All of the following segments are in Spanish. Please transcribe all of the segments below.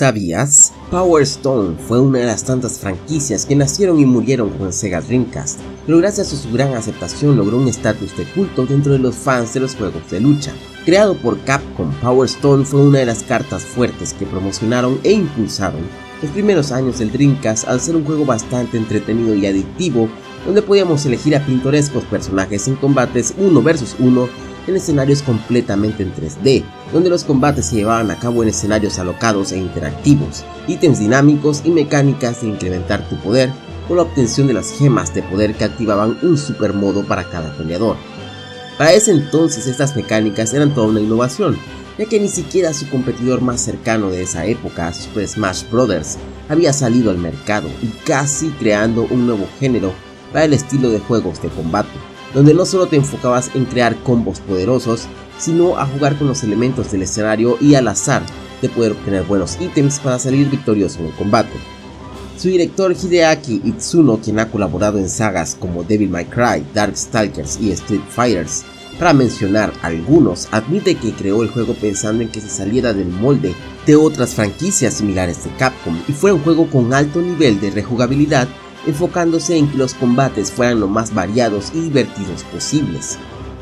¿Sabías? Power Stone fue una de las tantas franquicias que nacieron y murieron con Sega Dreamcast, pero gracias a su gran aceptación logró un estatus de culto dentro de los fans de los juegos de lucha. Creado por Capcom, Power Stone fue una de las cartas fuertes que promocionaron e impulsaron los primeros años del Dreamcast al ser un juego bastante entretenido y adictivo, donde podíamos elegir a pintorescos personajes en combates uno versus uno en escenarios completamente en 3D, donde los combates se llevaban a cabo en escenarios alocados e interactivos, ítems dinámicos y mecánicas de incrementar tu poder con la obtención de las gemas de poder que activaban un super modo para cada peleador. Para ese entonces estas mecánicas eran toda una innovación, ya que ni siquiera su competidor más cercano de esa época, Super Smash Bros., había salido al mercado y casi creando un nuevo género para el estilo de juegos de combate donde no solo te enfocabas en crear combos poderosos, sino a jugar con los elementos del escenario y al azar de poder obtener buenos ítems para salir victorioso en el combate. Su director Hideaki Itsuno, quien ha colaborado en sagas como Devil May Cry, Darkstalkers y Street Fighters, para mencionar algunos, admite que creó el juego pensando en que se saliera del molde de otras franquicias similares de Capcom y fuera un juego con alto nivel de rejugabilidad enfocándose en que los combates fueran lo más variados y divertidos posibles.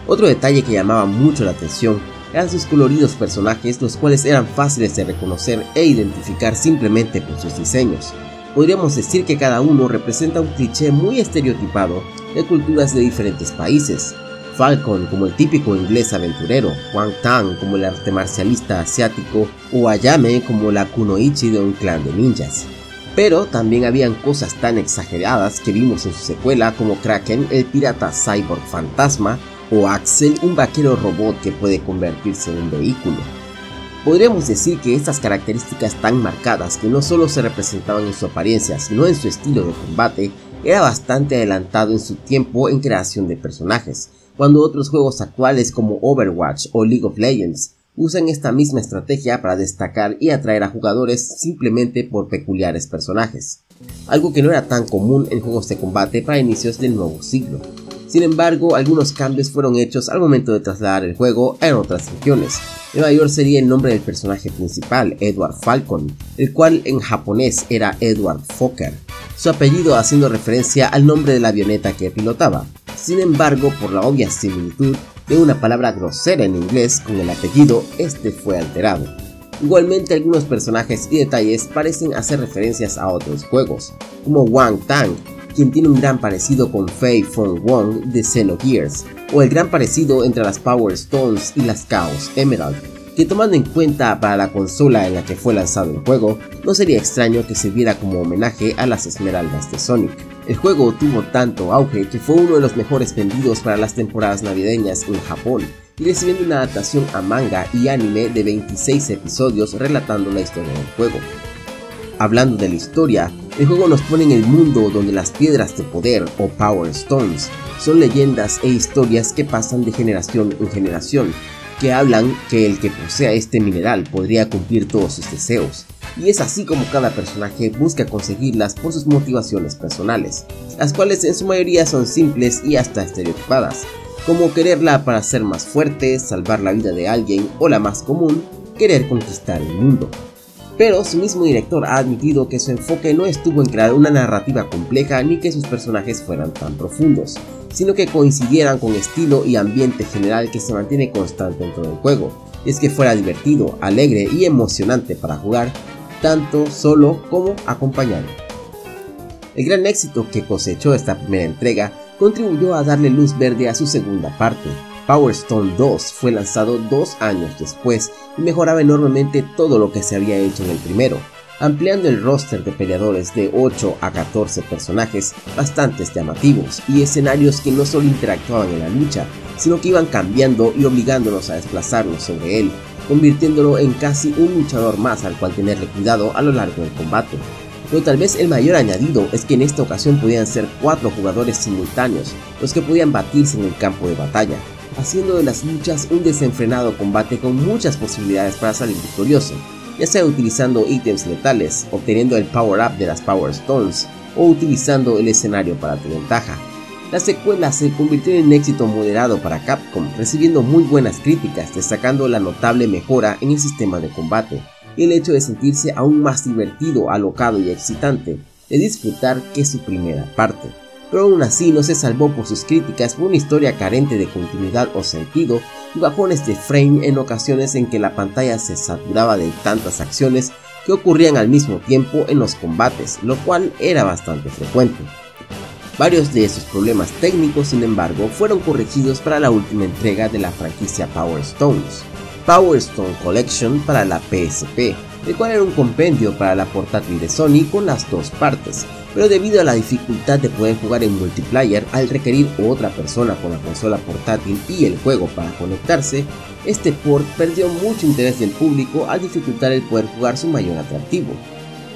Otro detalle que llamaba mucho la atención eran sus coloridos personajes, los cuales eran fáciles de reconocer e identificar simplemente por sus diseños. Podríamos decir que cada uno representa un cliché muy estereotipado de culturas de diferentes países. Falcon como el típico inglés aventurero, Wang Tang como el arte marcialista asiático o Ayame como la kunoichi de un clan de ninjas. Pero también habían cosas tan exageradas que vimos en su secuela como Kraken, el pirata cyborg fantasma, o Axel, un vaquero robot que puede convertirse en un vehículo. Podríamos decir que estas características tan marcadas que no solo se representaban en su apariencia, sino en su estilo de combate, era bastante adelantado en su tiempo en creación de personajes, cuando otros juegos actuales como Overwatch o League of Legends usan esta misma estrategia para destacar y atraer a jugadores simplemente por peculiares personajes, algo que no era tan común en juegos de combate para inicios del nuevo siglo. Sin embargo, algunos cambios fueron hechos al momento de trasladar el juego a otras regiones. El mayor sería el nombre del personaje principal, Edward Falcon, el cual en japonés era Edward Fokker, su apellido haciendo referencia al nombre de la avioneta que pilotaba. Sin embargo, por la obvia similitud, de una palabra grosera en inglés con el apellido, este fue alterado. Igualmente algunos personajes y detalles parecen hacer referencias a otros juegos, como Wang Tang, quien tiene un gran parecido con Fei Fong Wong de Xenogears, o el gran parecido entre las Power Stones y las Chaos Emerald, que tomando en cuenta para la consola en la que fue lanzado el juego, no sería extraño que se viera como homenaje a las Esmeraldas de Sonic. El juego tuvo tanto auge que fue uno de los mejores vendidos para las temporadas navideñas en Japón, y recibiendo una adaptación a manga y anime de 26 episodios relatando la historia del juego. Hablando de la historia, el juego nos pone en el mundo donde las piedras de poder o Power Stones son leyendas e historias que pasan de generación en generación, que hablan que el que posea este mineral podría cumplir todos sus deseos. Y es así como cada personaje busca conseguirlas por sus motivaciones personales, las cuales en su mayoría son simples y hasta estereotipadas, como quererla para ser más fuerte, salvar la vida de alguien o la más común, querer conquistar el mundo. Pero su mismo director ha admitido que su enfoque no estuvo en crear una narrativa compleja ni que sus personajes fueran tan profundos, sino que coincidieran con estilo y ambiente general que se mantiene constante en todo el juego, es que fuera divertido, alegre y emocionante para jugar, tanto solo como acompañado. El gran éxito que cosechó esta primera entrega contribuyó a darle luz verde a su segunda parte. Power Stone 2 fue lanzado dos años después y mejoraba enormemente todo lo que se había hecho en el primero, ampliando el roster de peleadores de 8 a 14 personajes bastante llamativos y escenarios que no solo interactuaban en la lucha, sino que iban cambiando y obligándonos a desplazarnos sobre él, convirtiéndolo en casi un luchador más al cual tenerle cuidado a lo largo del combate. Pero tal vez el mayor añadido es que en esta ocasión podían ser 4 jugadores simultáneos los que podían batirse en el campo de batalla, haciendo de las luchas un desenfrenado combate con muchas posibilidades para salir victorioso ya sea utilizando ítems letales, obteniendo el power up de las Power Stones o utilizando el escenario para tu ventaja. La secuela se convirtió en un éxito moderado para Capcom, recibiendo muy buenas críticas, destacando la notable mejora en el sistema de combate y el hecho de sentirse aún más divertido, alocado y excitante de disfrutar que su primera parte. Pero aún así no se salvó por sus críticas por una historia carente de continuidad o sentido y bajones de frame en ocasiones en que la pantalla se saturaba de tantas acciones que ocurrían al mismo tiempo en los combates, lo cual era bastante frecuente. Varios de esos problemas técnicos, sin embargo, fueron corregidos para la última entrega de la franquicia Power Stones, Power Stone Collection para la PSP, el cual era un compendio para la portátil de Sony con las dos partes, pero debido a la dificultad de poder jugar en multiplayer al requerir otra persona con la consola portátil y el juego para conectarse, este port perdió mucho interés del público al dificultar el poder jugar su mayor atractivo.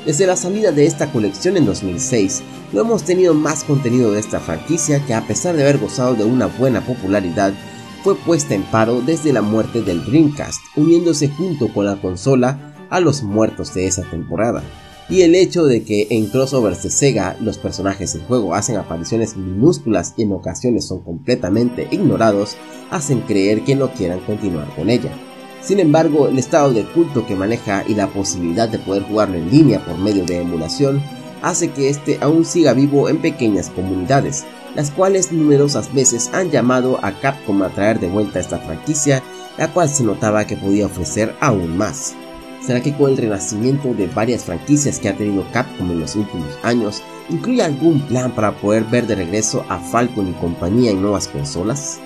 Desde la salida de esta colección en 2006, no hemos tenido más contenido de esta franquicia que a pesar de haber gozado de una buena popularidad, fue puesta en paro desde la muerte del Dreamcast, uniéndose junto con la consola a los muertos de esa temporada. Y el hecho de que en crossovers de Sega los personajes del juego hacen apariciones minúsculas y en ocasiones son completamente ignorados, hacen creer que no quieran continuar con ella. Sin embargo, el estado de culto que maneja y la posibilidad de poder jugarlo en línea por medio de emulación hace que este aún siga vivo en pequeñas comunidades, las cuales numerosas veces han llamado a Capcom a traer de vuelta esta franquicia, la cual se notaba que podía ofrecer aún más. ¿Será que con el renacimiento de varias franquicias que ha tenido Capcom en los últimos años, incluye algún plan para poder ver de regreso a Falcon y compañía en nuevas consolas?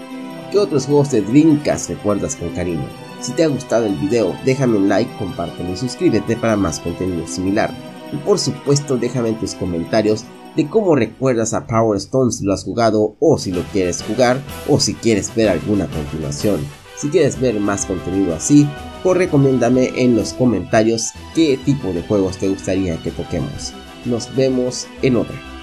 ¿Qué otros juegos de Dreamcast recuerdas con cariño? Si te ha gustado el video, déjame un like, compártelo y suscríbete para más contenido similar. Y por supuesto déjame en tus comentarios de cómo recuerdas a Power Stone si lo has jugado o si lo quieres jugar o si quieres ver alguna continuación. Si quieres ver más contenido así, pues recomiéndame en los comentarios qué tipo de juegos te gustaría que toquemos. Nos vemos en otra.